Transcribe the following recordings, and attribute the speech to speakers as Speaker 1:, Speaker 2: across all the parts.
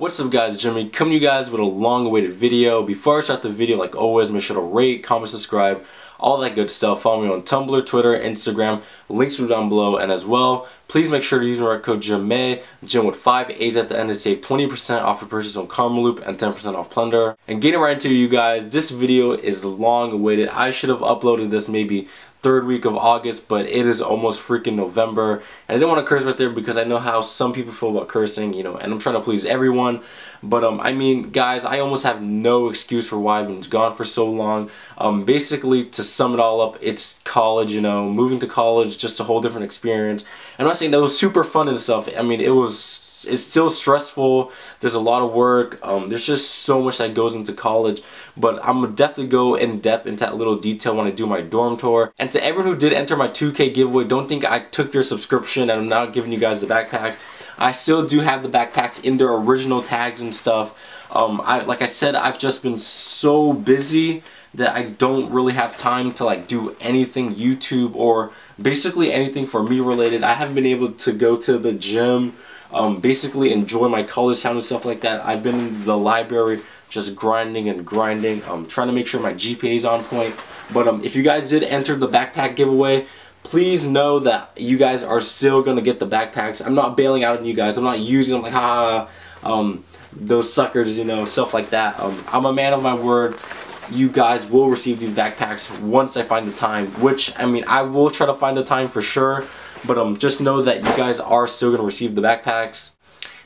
Speaker 1: What's up guys, Jimmy coming to you guys with a long awaited video. Before I start the video, like always, make sure to rate, comment, subscribe, all that good stuff. Follow me on Tumblr, Twitter, Instagram, links are down below, and as well, please make sure to use my code JIMAAAAA, Jim with 5 A's at the end to save 20% off your purchase on Karmaloop and 10% off PLNDR. And getting right into you guys, this video is long awaited. I should have uploaded this maybe third week of August, but it is almost freaking November. And I didn't want to curse right there because I know how some people feel about cursing, you know, and I'm trying to please everyone. But, um, I mean, guys, I almost have no excuse for why I've been gone for so long. Um, basically, to sum it all up, it's college, you know, moving to college, just a whole different experience. And I'm not saying that was super fun and stuff. I mean, it was it's still stressful. There's a lot of work. Um, there's just so much that goes into college. But I'm gonna definitely go in depth into that little detail when I do my dorm tour. And to everyone who did enter my 2K giveaway, don't think I took your subscription and I'm not giving you guys the backpacks. I still do have the backpacks in their original tags and stuff. Um, I, like I said, I've just been so busy that I don't really have time to like do anything YouTube or basically anything for me related. I haven't been able to go to the gym um, basically enjoy my college town and stuff like that. I've been in the library just grinding and grinding, um, trying to make sure my GPA is on point. But um, if you guys did enter the backpack giveaway, please know that you guys are still going to get the backpacks. I'm not bailing out on you guys. I'm not using them like, ha, um, those suckers, you know, stuff like that. Um, I'm a man of my word. You guys will receive these backpacks once I find the time, which, I mean, I will try to find the time for sure. But um, just know that you guys are still going to receive the backpacks.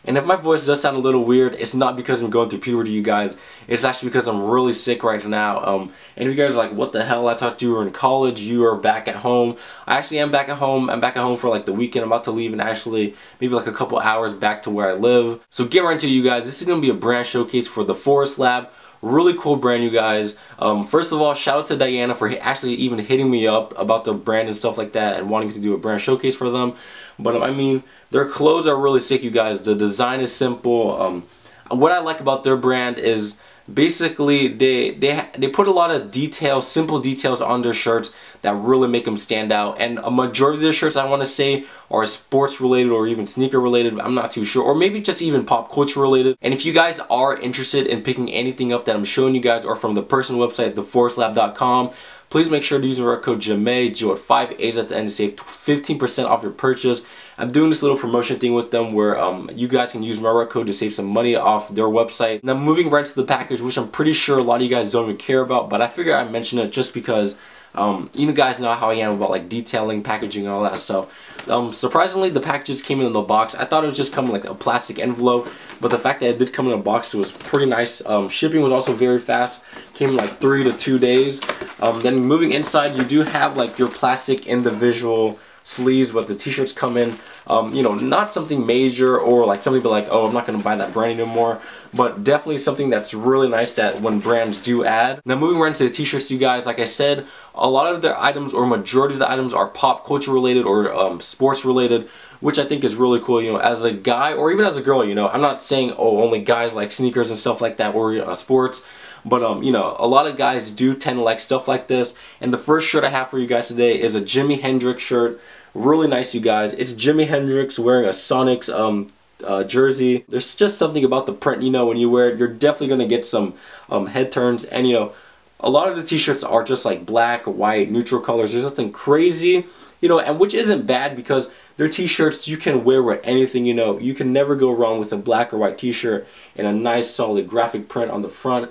Speaker 1: And if my voice does sound a little weird, it's not because I'm going through puberty, you guys. It's actually because I'm really sick right now. Um, and if you guys are like, what the hell? I thought you were in college. You are back at home. I actually am back at home. I'm back at home for like the weekend. I'm about to leave and actually maybe like a couple hours back to where I live. So get right into you guys. This is going to be a brand showcase for the Forest Lab. Really cool brand, you guys. Um, first of all, shout out to Diana for actually even hitting me up about the brand and stuff like that and wanting to do a brand showcase for them. But um, I mean, their clothes are really sick, you guys. The design is simple. Um, what I like about their brand is basically they they they put a lot of details simple details on their shirts that really make them stand out. And a majority of their shirts I want to say are sports related or even sneaker related I'm not too sure. Or maybe just even pop culture related. And if you guys are interested in picking anything up that I'm showing you guys or from the person website theforestlab.com Please make sure to use record code JIMAAAAA, with 5 A's at the end to save 15% off your purchase. I'm doing this little promotion thing with them where um, you guys can use my code to save some money off their website. Now moving right to the package, which I'm pretty sure a lot of you guys don't even care about, but I figure I mention it just because um, you guys know how I am about like detailing, packaging, and all that stuff. Um, surprisingly, the packages came in the box. I thought it was just coming like a plastic envelope, but the fact that it did come in a box was pretty nice. Um, shipping was also very fast. Came in like three to two days. Um, then moving inside, you do have like your plastic individual sleeves but the t-shirts come in. Um, you know not something major or like some people like oh I'm not gonna buy that brand anymore but definitely something that's really nice that when brands do add. Now moving right into the t-shirts you guys like I said a lot of their items or majority of the items are pop culture related or um, sports related which I think is really cool you know as a guy or even as a girl you know. I'm not saying oh only guys like sneakers and stuff like that or uh, sports but, um, you know, a lot of guys do tend to like stuff like this. And the first shirt I have for you guys today is a Jimi Hendrix shirt. Really nice, you guys. It's Jimi Hendrix wearing a Sonics um, uh, jersey. There's just something about the print, you know, when you wear it, you're definitely going to get some um, head turns. And, you know, a lot of the t-shirts are just like black, white, neutral colors. There's nothing crazy, you know, and which isn't bad because they're t-shirts you can wear with anything, you know. You can never go wrong with a black or white t-shirt and a nice solid graphic print on the front.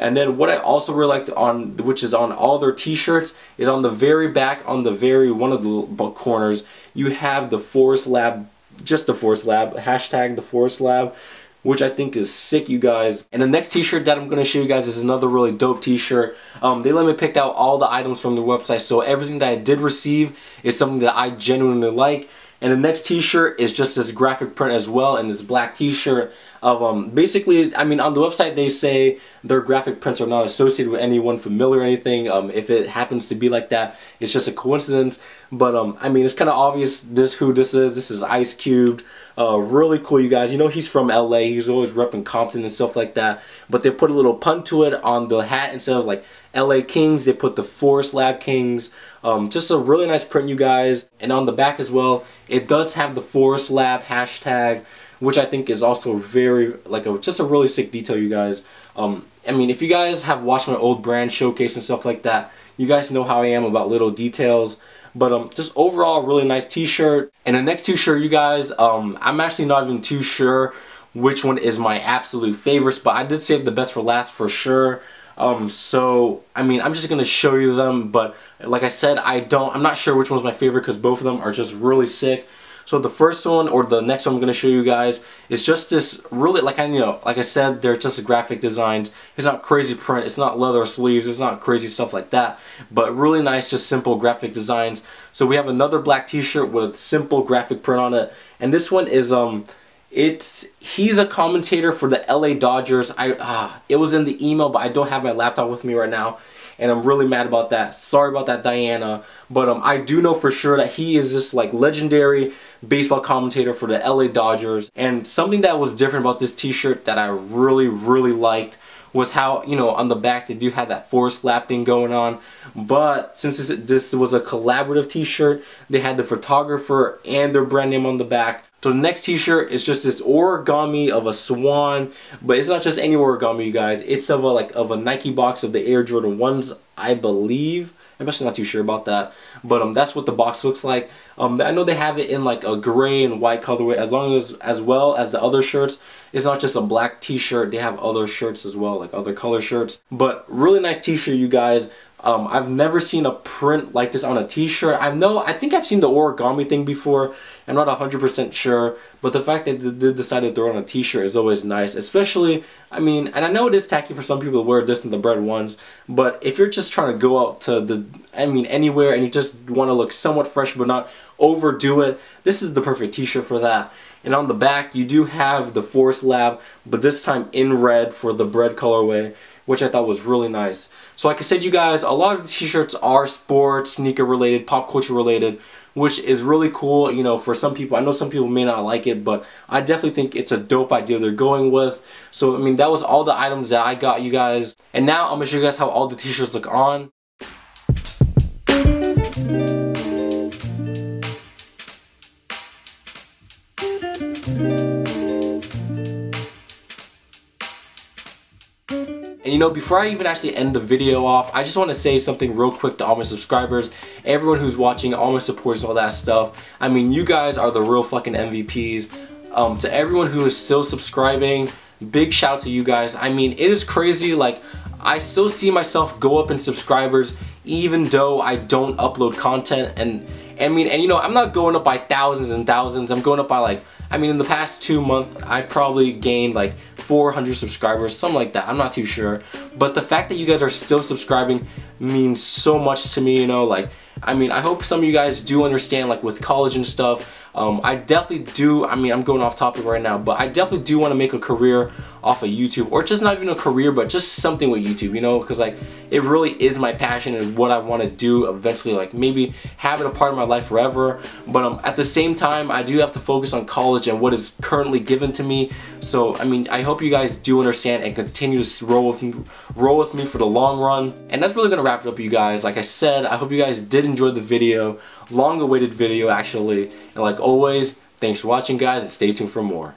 Speaker 1: And then what I also really liked on, which is on all their t-shirts, is on the very back, on the very, one of the corners, you have the Forest Lab, just the Forest Lab, hashtag the Forest Lab, which I think is sick, you guys. And the next t-shirt that I'm going to show you guys is another really dope t-shirt. Um, they let me pick out all the items from their website, so everything that I did receive is something that I genuinely like. And the next t-shirt is just this graphic print as well and this black t-shirt of um basically I mean on the website they say their graphic prints are not associated with anyone familiar or anything. Um if it happens to be like that it's just a coincidence. But um I mean it's kind of obvious this who this is. This is Ice Cube uh, really cool you guys. You know he's from LA he's always repping Compton and stuff like that. But they put a little pun to it on the hat. Instead of like LA Kings they put the Forest Lab Kings. Um, just a really nice print you guys. And on the back as well it does have the Forest Lab hashtag which I think is also very, like, a, just a really sick detail, you guys. Um, I mean, if you guys have watched my old brand showcase and stuff like that, you guys know how I am about little details. But um, just overall, really nice t-shirt. And the next t-shirt, you guys, um, I'm actually not even too sure which one is my absolute favorites, but I did save the best for last for sure. Um, so, I mean, I'm just going to show you them, but like I said, I don't, I'm not sure which one's my favorite because both of them are just really sick. So the first one or the next one I'm going to show you guys is just this really like I you know like I said they're just graphic designs. It's not crazy print, it's not leather sleeves, it's not crazy stuff like that, but really nice just simple graphic designs. So we have another black t-shirt with simple graphic print on it and this one is um it's he's a commentator for the LA Dodgers. I ah, it was in the email, but I don't have my laptop with me right now, and I'm really mad about that. Sorry about that, Diana. But um, I do know for sure that he is just like legendary baseball commentator for the LA Dodgers. And something that was different about this T-shirt that I really really liked was how you know on the back they do have that Forest Lab thing going on but since this, this was a collaborative t-shirt they had the photographer and their brand name on the back so the next t-shirt is just this origami of a swan, but it's not just any origami, you guys. It's of a like of a Nike box of the Air Jordan 1s, I believe. I'm actually not too sure about that, but um, that's what the box looks like. Um, I know they have it in like a gray and white colorway, as long as as well as the other shirts. It's not just a black t-shirt. They have other shirts as well, like other color shirts. But really nice t-shirt, you guys. Um, I've never seen a print like this on a t-shirt. I know, I think I've seen the origami thing before. I'm not 100% sure, but the fact that they decided to throw it on a t-shirt is always nice, especially, I mean, and I know it is tacky for some people to wear this in the bred ones, but if you're just trying to go out to the, I mean, anywhere and you just want to look somewhat fresh but not overdo it, this is the perfect t-shirt for that. And on the back, you do have the Forest Lab, but this time in red for the bred colorway which I thought was really nice. So like I said, you guys, a lot of the t-shirts are sports, sneaker related, pop culture related, which is really cool, you know, for some people. I know some people may not like it, but I definitely think it's a dope idea they're going with. So, I mean, that was all the items that I got you guys. And now I'm to show you guys how all the t-shirts look on. And you know, before I even actually end the video off, I just want to say something real quick to all my subscribers, everyone who's watching, all my supporters, all that stuff. I mean, you guys are the real fucking MVPs. Um, to everyone who is still subscribing, big shout to you guys. I mean, it is crazy. Like, I still see myself go up in subscribers even though I don't upload content. And I mean, and you know, I'm not going up by thousands and thousands. I'm going up by like I mean, in the past two months, I probably gained like 400 subscribers, something like that. I'm not too sure. But the fact that you guys are still subscribing means so much to me, you know, like, I mean, I hope some of you guys do understand, like, with college and stuff, um, I definitely do, I mean, I'm going off topic right now, but I definitely do want to make a career off of YouTube, or just not even a career, but just something with YouTube, you know, because like, it really is my passion and what I want to do eventually, like maybe have it a part of my life forever, but um, at the same time, I do have to focus on college and what is currently given to me, so, I mean, I hope you guys do understand and continue to roll with me, roll with me for the long run, and that's really going to wrap it up, you guys. Like I said, I hope you guys did enjoy the video, long awaited video actually, and like always, thanks for watching guys and stay tuned for more.